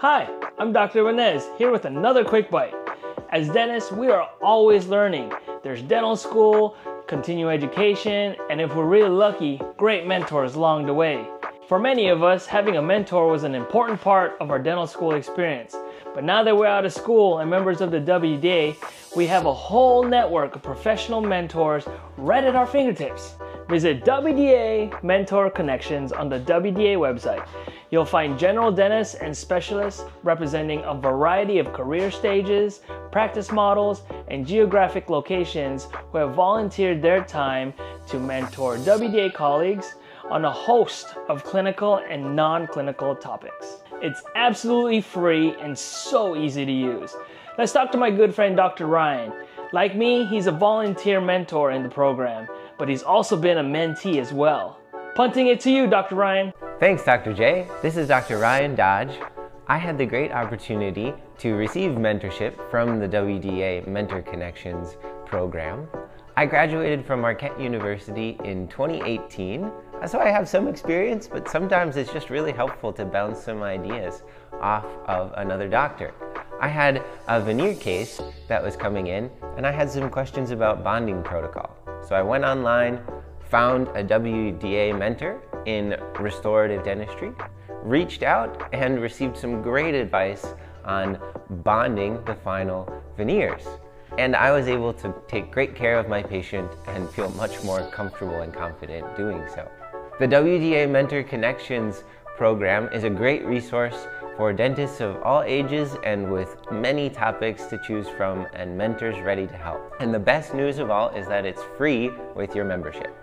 Hi, I'm Dr. Banez here with another quick bite. As dentists, we are always learning. There's dental school, continuing education, and if we're really lucky, great mentors along the way. For many of us, having a mentor was an important part of our dental school experience. But now that we're out of school and members of the WDA, we have a whole network of professional mentors right at our fingertips. Visit WDA Mentor Connections on the WDA website. You'll find general dentists and specialists representing a variety of career stages, practice models, and geographic locations who have volunteered their time to mentor WDA colleagues on a host of clinical and non clinical topics. It's absolutely free and so easy to use. Let's talk to my good friend Dr. Ryan. Like me, he's a volunteer mentor in the program, but he's also been a mentee as well. Punting it to you, Dr. Ryan. Thanks, Dr. J. This is Dr. Ryan Dodge. I had the great opportunity to receive mentorship from the WDA Mentor Connections program. I graduated from Marquette University in 2018, uh, so I have some experience, but sometimes it's just really helpful to bounce some ideas off of another doctor. I had a veneer case that was coming in, and I had some questions about bonding protocol. So I went online, found a WDA mentor in restorative dentistry, reached out, and received some great advice on bonding the final veneers. And I was able to take great care of my patient and feel much more comfortable and confident doing so. The WDA Mentor Connections program is a great resource for dentists of all ages and with many topics to choose from and mentors ready to help. And the best news of all is that it's free with your membership.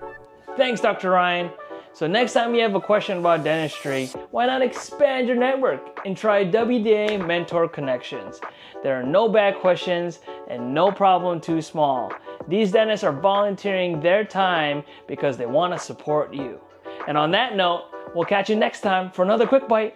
Thanks, Dr. Ryan. So next time you have a question about dentistry, why not expand your network and try WDA Mentor Connections. There are no bad questions and no problem too small. These dentists are volunteering their time because they want to support you. And on that note, we'll catch you next time for another quick bite.